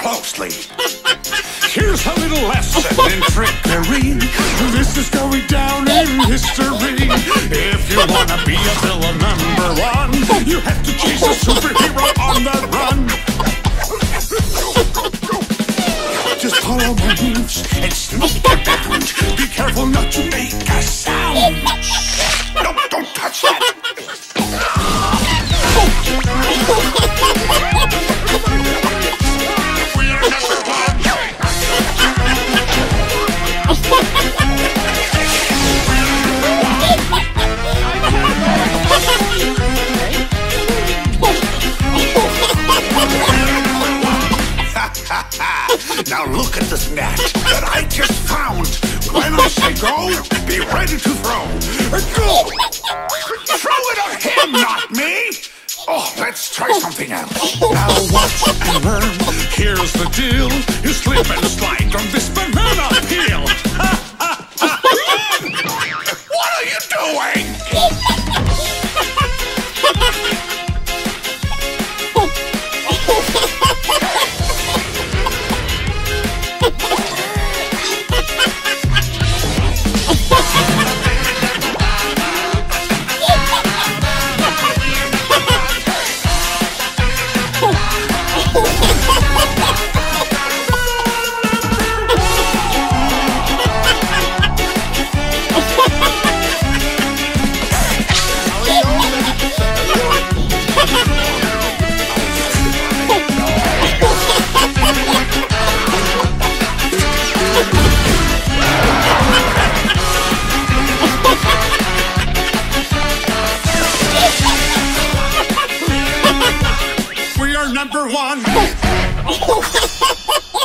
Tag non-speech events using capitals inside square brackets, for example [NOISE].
closely. Here's a little lesson in trickery. This is going down in history. If you wanna be a villain number one, you have to chase a superhero on the run. Just follow my moves and sneak around. Be careful not to make a sound. [LAUGHS] Now look at this net that I just found. When I say go, be ready to throw. Go! Throw it at him, not me! Oh, let's try something else. Now watch and learn. Here's the deal. You slip and slide on this banana. number one. [LAUGHS]